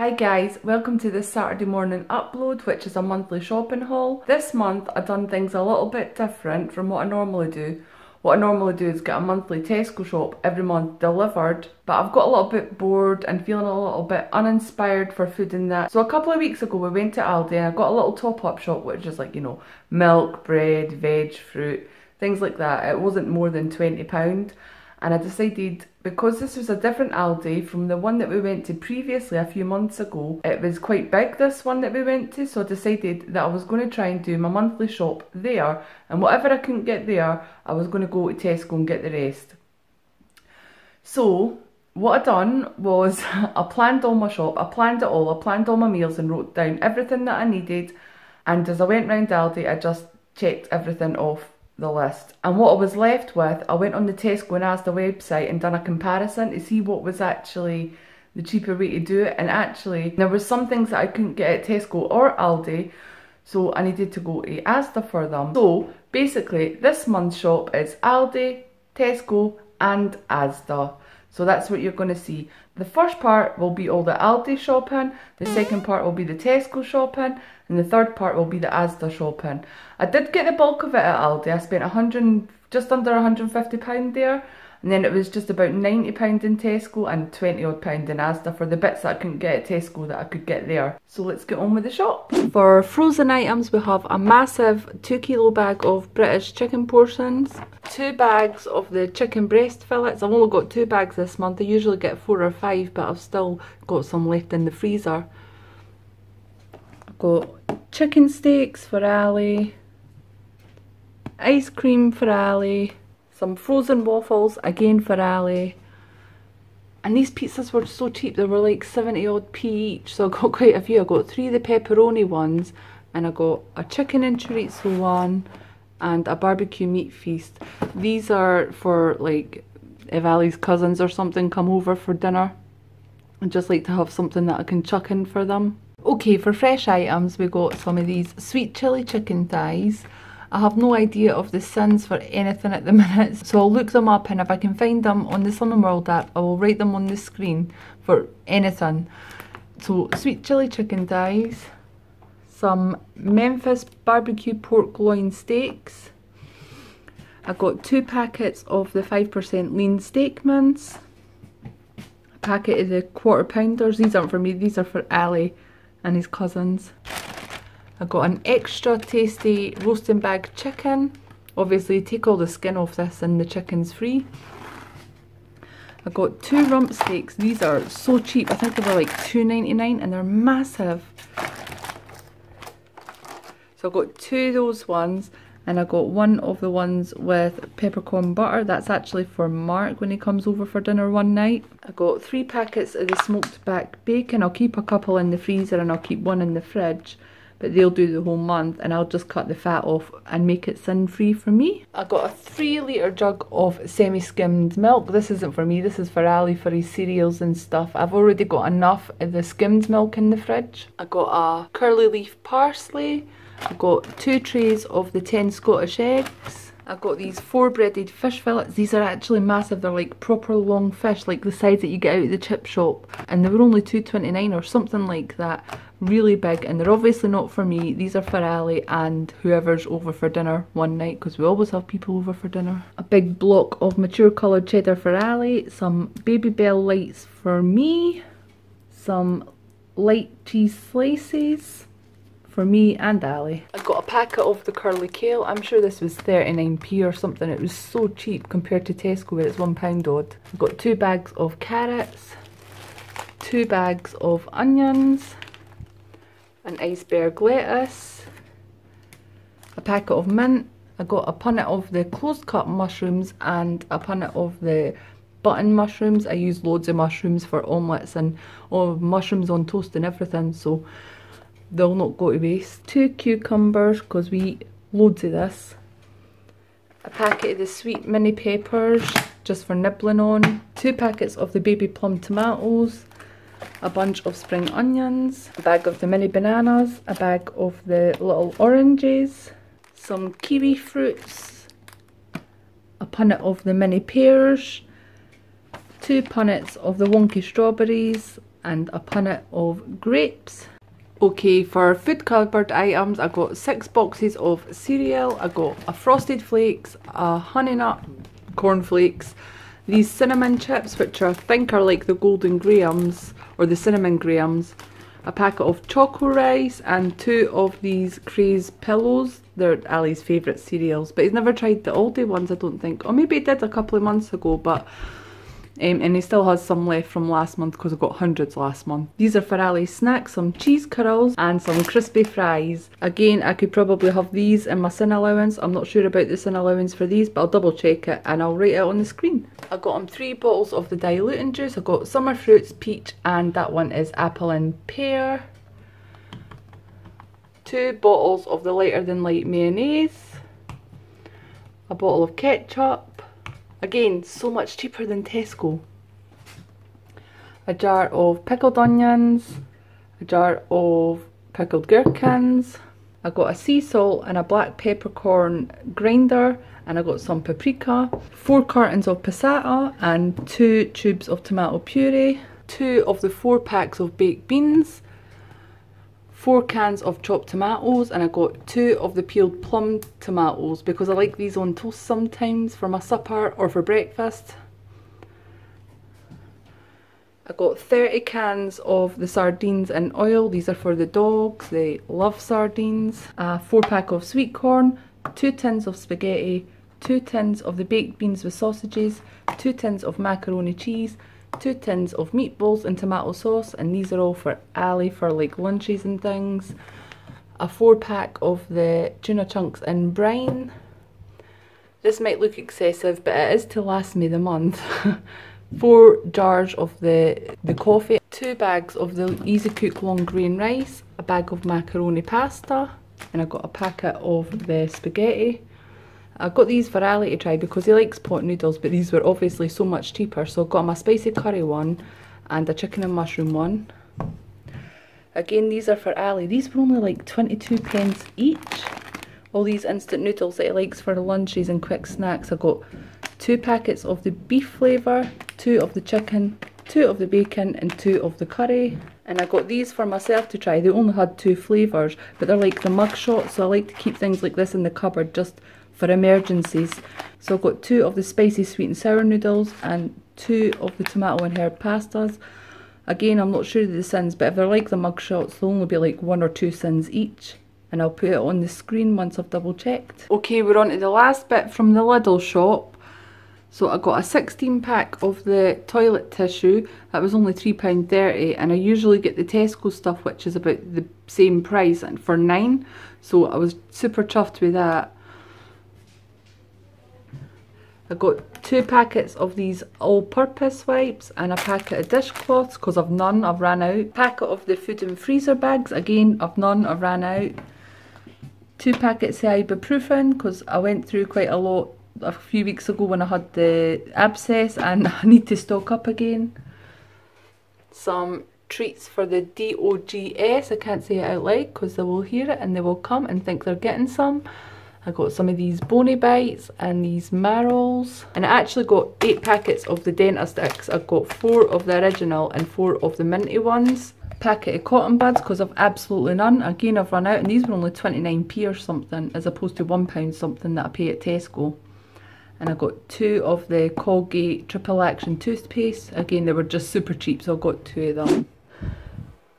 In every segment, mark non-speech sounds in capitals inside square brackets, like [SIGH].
Hi guys, welcome to this Saturday morning upload which is a monthly shopping haul. This month I've done things a little bit different from what I normally do. What I normally do is get a monthly Tesco shop every month delivered but I've got a little bit bored and feeling a little bit uninspired for food and that. So a couple of weeks ago we went to Aldi and I got a little top up shop which is like you know milk, bread, veg, fruit, things like that. It wasn't more than £20 and I decided because this was a different Aldi from the one that we went to previously a few months ago, it was quite big this one that we went to. So I decided that I was going to try and do my monthly shop there. And whatever I couldn't get there I was going to go to Tesco and get the rest. So what I done was [LAUGHS] I planned all my shop, I planned it all, I planned all my meals and wrote down everything that I needed. And as I went round Aldi I just checked everything off the list. And what I was left with, I went on the Tesco and Asda website and done a comparison to see what was actually the cheaper way to do it. And actually, there were some things that I couldn't get at Tesco or Aldi, so I needed to go to Asda for them. So basically, this month's shop is Aldi, Tesco and Asda. So that's what you're going to see. The first part will be all the Aldi shopping, the second part will be the Tesco shopping, and the third part will be the Asda shopping. I did get the bulk of it at Aldi. I spent 100, just under £150 there. And then it was just about £90 in Tesco and 20 odd pound in Asda for the bits that I couldn't get at Tesco that I could get there. So let's get on with the shop. For frozen items we have a massive 2 kilo bag of British chicken portions, two bags of the chicken breast fillets. I've only got two bags this month. I usually get four or five but I've still got some left in the freezer. I've got chicken steaks for Ali, ice cream for Ali, some frozen waffles again for Ali. And these pizzas were so cheap, they were like 70 odd p each, so I got [LAUGHS] quite a few. I got three of the pepperoni ones, and I got a chicken and chorizo one, and a barbecue meat feast. These are for like if Ali's cousins or something come over for dinner. I just like to have something that I can chuck in for them. Okay, for fresh items we got some of these sweet chilli chicken thighs. I have no idea of the sins for anything at the [LAUGHS] minute, so I'll look them up and if I can find them on the Slimming World app, I will write them on the screen for anything. So, sweet chili chicken thighs, some Memphis barbecue pork loin steaks. I got two packets of the 5% lean steak mince, a packet of the quarter pounders, these aren't for me, these are for Ali and his cousins. I got an extra tasty roasting bag chicken. Obviously take all the skin off this and the chicken's free. I got two rump steaks. These are so cheap. I think they were like $2.99 and they're massive. So I got two of those ones and I got one of the ones with peppercorn butter. That's actually for Mark when he comes over for dinner one night. I got three packets of the smoked back bacon. I'll keep a couple in the freezer and I'll keep one in the fridge but they'll do the whole month and I'll just cut the fat off and make it sin free for me. I got a three litre jug of semi-skimmed milk. This isn't for me, this is for Ali for his cereals and stuff. I've already got enough of the skimmed milk in the fridge. I got a curly leaf parsley. I've got two trays of the 10 Scottish eggs. I've got these four breaded fish fillets. These are actually massive. They're like proper long fish, like the size that you get out of the chip shop. And they were only two twenty nine or something like that really big and they're obviously not for me these are for Ali and whoever's over for dinner one night because we always have people over for dinner a big block of mature coloured cheddar for Ali some Babybel lights for me some light cheese slices for me and Ali. I got a packet of the curly kale. I'm sure this was 39p or something. It was so cheap compared to Tesco where it's one pound odd. I got two bags of carrots, two bags of onions, an iceberg lettuce, a packet of mint, I got a punnet of the closed cut mushrooms and a punnet of the button mushrooms. I use loads of mushrooms for omelettes and oh, mushrooms on toast and everything so they'll not go to waste. Two cucumbers because we eat loads of this. A packet of the sweet mini peppers just for nibbling on. Two packets of the baby plum tomatoes a bunch of spring onions, a bag of the mini bananas, a bag of the little oranges, some kiwi fruits, a punnet of the mini pears, two punnets of the wonky strawberries, and a punnet of grapes. Okay, for food cupboard items, I got six boxes of cereal. I got a Frosted Flakes, a Honey Nut Corn Flakes, these cinnamon chips, which I think are like the Golden Grahams or the Cinnamon Grahams, a packet of Choco Rice, and two of these Craze Pillows. They're Ali's favourite cereals, but he's never tried the Aldi ones, I don't think. Or maybe he did a couple of months ago, but um, and he still has some left from last month because I got hundreds last month. These are for Ali's snacks, some cheese curls and some crispy fries. Again, I could probably have these in my sin allowance. I'm not sure about the sin allowance for these, but I'll double check it and I'll write it on the screen. I got him three bottles of the diluting juice. I got summer fruits, peach, and that one is apple and pear. Two bottles of the lighter than light mayonnaise. A bottle of ketchup Again, so much cheaper than Tesco. A jar of pickled onions, a jar of pickled gherkins. I got a sea salt and a black peppercorn grinder and I got some paprika, four cartons of passata and two tubes of tomato puree, two of the four packs of baked beans, four cans of chopped tomatoes and I got two of the peeled plum tomatoes because I like these on toast sometimes for my supper or for breakfast. I got 30 cans of the sardines in oil. These are for the dogs. They love sardines. A four pack of sweet corn, two tins of spaghetti, two tins of the baked beans with sausages, two tins of macaroni cheese, two tins of meatballs and tomato sauce and these are all for Ali for like lunches and things. A four pack of the tuna chunks in brine. This might look excessive but it is to last me the month. [LAUGHS] four jars of the, the coffee, two bags of the Easy Cook long grain rice, a bag of macaroni pasta and I got a packet of the spaghetti I got these for Ali to try because he likes pot noodles but these were obviously so much cheaper so I got a spicy curry one and a chicken and mushroom one. Again these are for Ali. These were only like 22 pence each. All these instant noodles that he likes for lunches and quick snacks. I got two packets of the beef flavour, two of the chicken, two of the bacon and two of the curry. And I got these for myself to try. They only had two flavours but they're like the mug shots so I like to keep things like this in the cupboard just for emergencies. So I've got two of the spicy sweet and sour noodles and two of the tomato and herb pastas. Again, I'm not sure of the sins, but if they're like the mug shots, they'll only be like one or two sins each. And I'll put it on the screen once I've double checked. Okay, we're on to the last bit from the Lidl shop. So I got a 16 pack of the toilet tissue. That was only £3.30 and I usually get the Tesco stuff which is about the same price and for 9 So I was super chuffed with that. I got two packets of these all-purpose wipes and a packet of dishcloths because I've none, I've ran out. Packet of the food and freezer bags, again I've none, I've ran out. Two packets of ibuprofen because I went through quite a lot a few weeks ago when I had the abscess and [LAUGHS] I need to stock up again. Some treats for the DOGS, I can't say it out loud because they will hear it and they will come and think they're getting some. I got some of these Bony Bites and these Marrows. And I actually got eight packets of the Dent-A-Sticks. I got four of the original and four of the minty ones. Packet of cotton buds because I've absolutely none. Again, I've run out and these were only 29p or something as opposed to £1 something that I pay at Tesco. And I got two of the Colgate Triple Action toothpaste. Again, they were just super cheap, so I got two of them.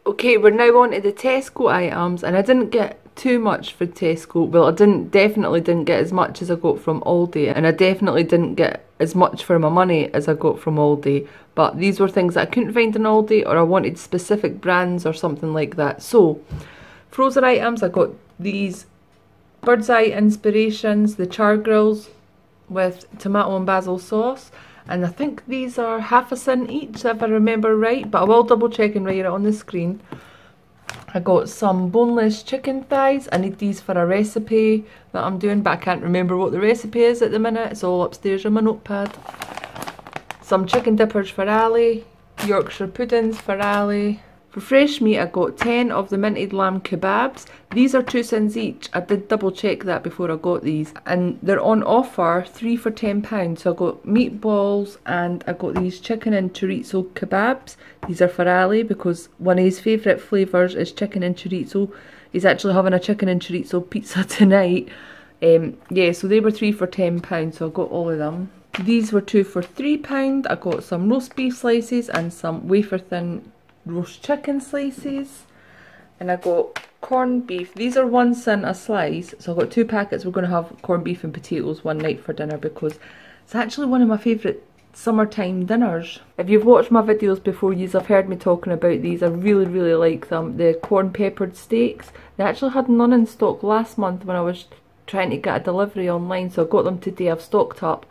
Okay, we're now on to the Tesco items and I didn't get too much for Tesco. Well, I didn't definitely didn't get as much as I got from Aldi, and I definitely didn't get as much for my money as I got from Aldi. But these were things that I couldn't find in Aldi, or I wanted specific brands or something like that. So, frozen items, I got these Bird's Eye Inspirations, the char grills with tomato and basil sauce. And I think these are half a sin each, if I remember right. But I will double check and write it on the screen. I got some boneless chicken thighs. I need these for a recipe that I'm doing, but I can't remember what the recipe is at the minute. It's all upstairs in my notepad. Some chicken dippers for Ali, Yorkshire puddings for Ali, For fresh meat, I got 10 of the minted lamb kebabs. These are two sins each. I did double check that before I got these. And they're on offer, three for £10. So I got meatballs and I got these chicken and chorizo kebabs. These are for Ali because one of his favourite flavours is chicken and chorizo. He's actually having a chicken and chorizo pizza [LAUGHS] tonight. Um, yeah, so they were three for £10, so I got all of them. These were two for £3. I got some roast beef slices and some wafer thin roast chicken slices and I got corned beef. These are one sin a slice, so I've got two packets. We're going to have corned beef and potatoes one night for dinner because it's actually one of my favourite summertime dinners. If you've watched my videos before, you've heard me talking about these. I really, really like them. The Quorn peppered steaks. They actually had none in stock last month when I was trying to get a delivery online, so I got them today. I've stocked up.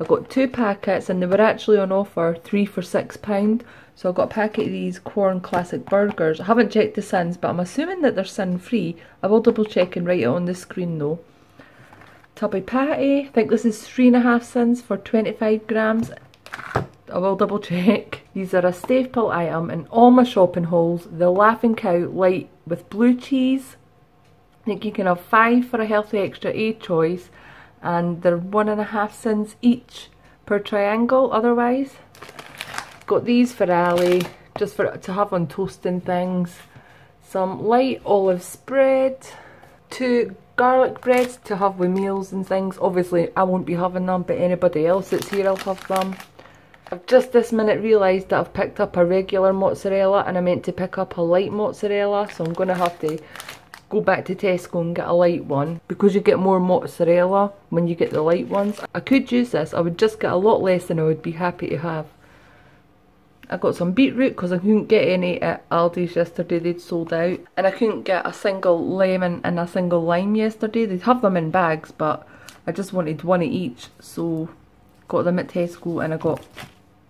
I got two packets and they were actually on offer, three for six pound. So I've got a packet of these Quorn classic burgers. I haven't checked the sins, but I'm assuming that they're sin free. I will double check and write it on the screen though. Tubby patty, I think this is three and a half sins for 25 grams. I will double check. These are a staple item in all my shopping hauls. The Laughing Cow light with blue cheese. I think you can have five for a healthy extra A choice and they're one and a half sins each per triangle otherwise. Got these for Ali, just for to have on toasting things. Some light olive spread, two garlic breads to have with meals and things. Obviously I won't be having them but anybody else that's here I'll have them. I've just this minute realised that I've picked up a regular mozzarella and I meant to pick up a light mozzarella so I'm going to have to go back to Tesco and get a light one because you get more mozzarella when you get the light ones. I could use this, I would just get a lot less than I would be happy to have. I got some beetroot because I couldn't get any at Aldi's yesterday, they'd sold out. And I couldn't get a single lemon and a single lime yesterday, they'd have them in bags but I just wanted one of each so got them at Tesco and I got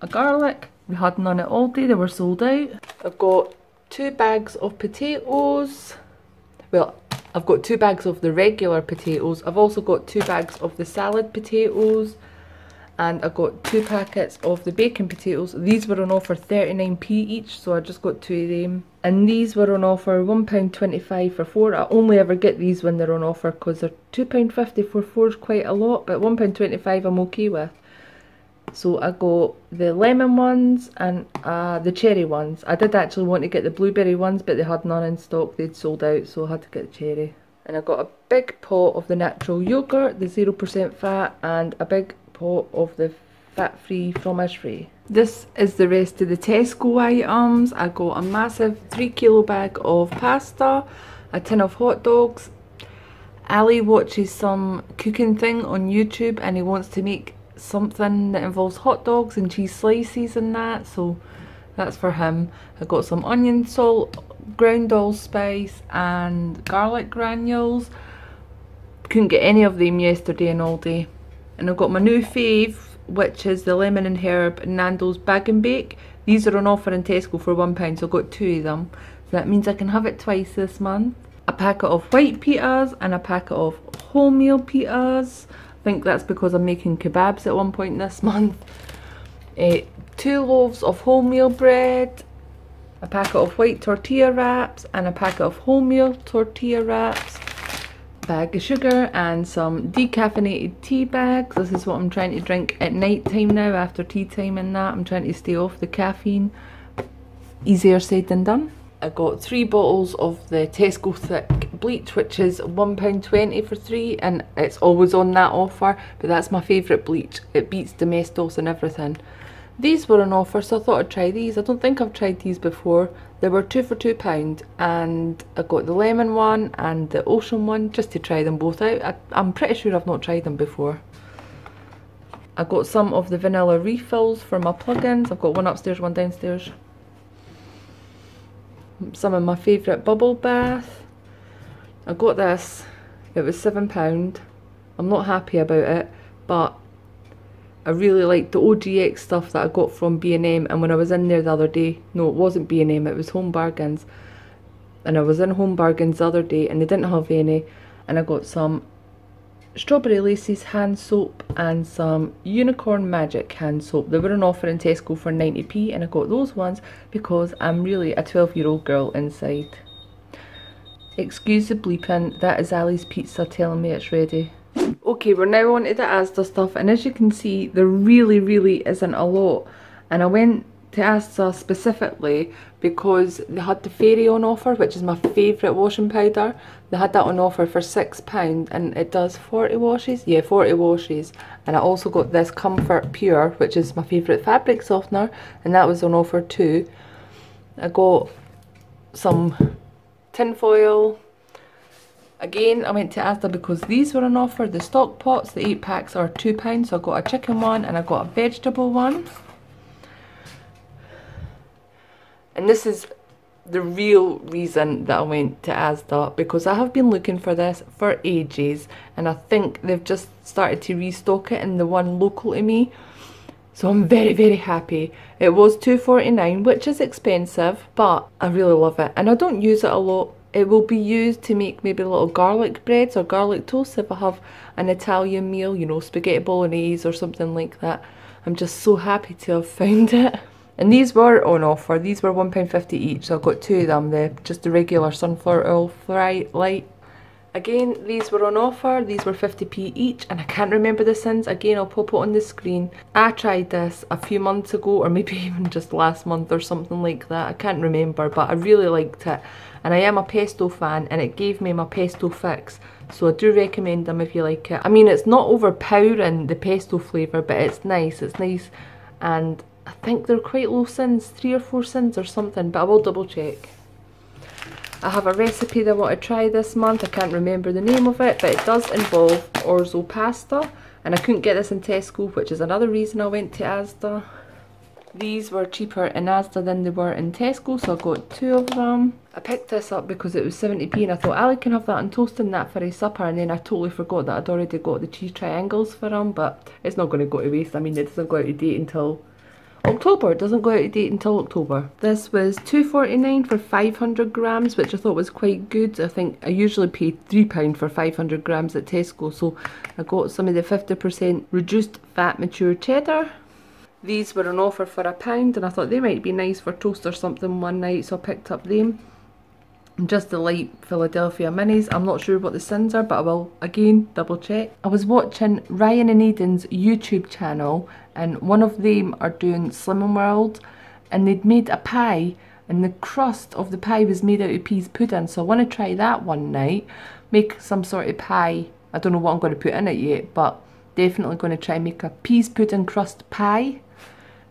a garlic. We had none at Aldi, they were sold out. I've got two bags of potatoes well, I've got two bags of the regular potatoes. I've also got two bags of the salad potatoes. And I got two packets of the bacon potatoes. These were on offer 39p each, so I just got two of them. And these were on offer £1.25 for four. I only ever get these when they're on offer because they're £2.50 for four is quite a lot, but £1.25 I'm okay with. So I got the lemon ones and uh, the cherry ones. I did actually want to get the blueberry ones but they had none in stock, they'd sold out so I had to get the cherry. And I got a big pot of the natural yoghurt, the 0% fat and a big pot of the fat-free fromage frais. This is the rest of the Tesco items. I got a massive 3 kilo bag of pasta, a tin of hot dogs. Ali watches some cooking thing on YouTube and he wants to make something that involves hot dogs and cheese slices and that so that's for him. I got some onion salt, ground allspice and garlic granules. Couldn't get any of them yesterday and Aldi. And I've got my new fave which is the lemon and herb Nando's bag and bake. These are on offer in Tesco for £1 so I've got two of them. So that means I can have it twice this month. A packet of white pitas and a packet of wholemeal pitas I think that's because I'm making kebabs at one point this [LAUGHS] month. Uh, two loaves of wholemeal bread, a packet of white tortilla wraps and a packet of wholemeal tortilla wraps, bag of sugar and some decaffeinated tea bags. This is what I'm trying to drink at night time now after tea time and that. I'm trying to stay off the caffeine. Easier said than done. I got three bottles of the Tesco Thick bleach which is £1.20 for three and it's always on that offer but that's my favourite bleach. It beats Domestos and everything. These were on offer so I thought I'd try these. I don't think I've tried these before. They were two for two pound and I got the lemon one and the ocean one just to try them both out. I, I'm pretty sure I've not tried them before. I got some of the vanilla refills for my plugins. I've got one upstairs, one downstairs some of my favourite bubble bath. I got this, it was £7. I'm not happy about it, but I really like the OGX stuff that I got from B&M and when I was in there the other day, no it wasn't B&M, it was Home Bargains. And I was in Home Bargains the other day and they didn't have any and I got some Strawberry Laces hand soap and some Unicorn Magic hand soap. They were on offer in Tesco for 90p and I got those ones because I'm really a 12 year old girl inside. Excuse the bleeping, that is Ali's pizza telling me it's ready. Okay, we're now on to the Asda stuff and as you can see there really really isn't a lot. And I went to Asda specifically because they had the fairy on offer which is my favourite washing powder. They had that on offer for £6 and it does 40 washes? Yeah 40 washes. And I also got this comfort pure which is my favourite fabric softener and that was on offer too. I got some tinfoil Again, I went to Asda because these were on offer. The stock pots, the 8 packs are £2, so I got a chicken one and I got a vegetable one. And this is the real reason that I went to Asda because I have been looking for this for ages and I think they've just started to restock it in the one local to me. So I'm very very happy. It was 2.49 which is expensive but I really love it and I don't use it a lot. It will be used to make maybe little garlic breads or garlic toast if I have an Italian meal, you know, spaghetti bolognese or something like that. I'm just so happy to have found it. And these were on offer. These were £1.50 each, so I got two of them. The just the regular sunflower oil Frylight. Again, these were on offer. These were 50p each, and I can't remember the sins. Again, I'll pop it on the screen. I tried this a few months ago, or maybe [LAUGHS] even just last month or something like that. I can't remember, but I really liked it. And I am a pesto fan, and it gave me my pesto fix. So I do recommend them if you like it. I mean, it's not overpowering the pesto flavour, but it's nice. It's nice and I think they're quite low sins, three or four sins or something, but I will double check. I have a recipe that I want to try this month. I can't remember the name of it, but it does involve orzo pasta. And I couldn't get this in Tesco, which is another reason I went to Asda. These were cheaper in Asda than they were in Tesco, so I got two of them. I picked this up because it was 70p and I thought Ali can have that and toasting that for his supper and then I totally forgot that I'd already got the cheese triangles for him, but it's not going to go to waste. I mean, it doesn't go out of date until October. It doesn't go out of date until October. This was two forty nine for 500 grams, which I thought was quite good. I think I usually pay £3 for 500 grams at Tesco, so I got some of the 50% reduced fat mature cheddar. These were on offer for a pound, and I thought they might be nice for toast or something one night, so I picked up them just the light Philadelphia minis. I'm not sure what the sins are, but I will again double check. I was watching Ryan and Aiden's YouTube channel and one of them are doing Slimming World and they'd made a pie and the crust of the pie was made out of pease pudding. So I want to try that one night, make some sort of pie. I don't know what I'm going to put in it yet, but definitely going to try and make a pease pudding crust pie.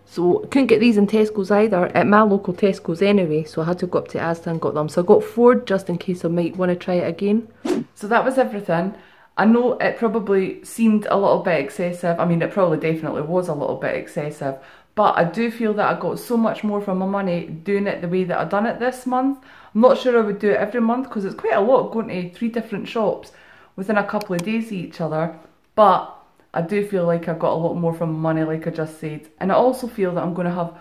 So couldn't get these in Tesco's either, at my local Tesco's anyway, so I had to go up to Asda and got them. So I got four just in case I might want to try it again. So that was everything. I know it probably seemed a little bit excessive. I mean, it probably definitely was a little bit excessive. But I do feel that I got so much more for my money doing it the way that I've done it this month. I'm not sure I would do it every month because it's quite a lot going to three different shops within a couple of days each other. But I do feel like I've got a lot more from my money like I just said. And I also feel that I'm going to have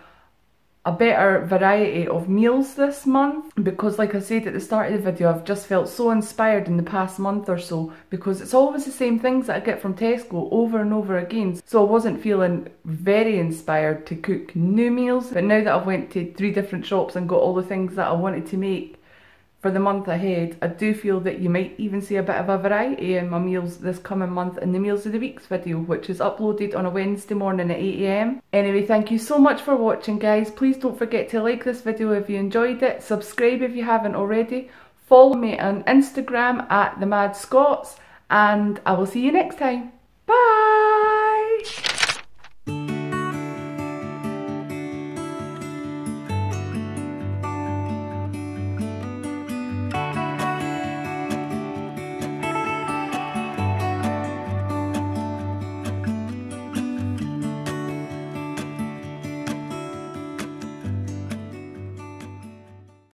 a better variety of meals this month because like I said at the start of the video I've just felt so inspired in the past month or so because it's always the same things that I get from Tesco over and over again. So I wasn't feeling very inspired to cook new meals but now that I've went to three different shops and got all the things that I wanted to make for the month ahead, I do feel that you might even see a bit of a variety in my meals this coming month in the Meals of the Weeks video, which is uploaded on a Wednesday morning at 8am. Anyway, thank you so much for watching guys. Please don't forget to like this video if you enjoyed it, subscribe if you haven't already, follow me on Instagram at The Mad Scots, and I will see you next time.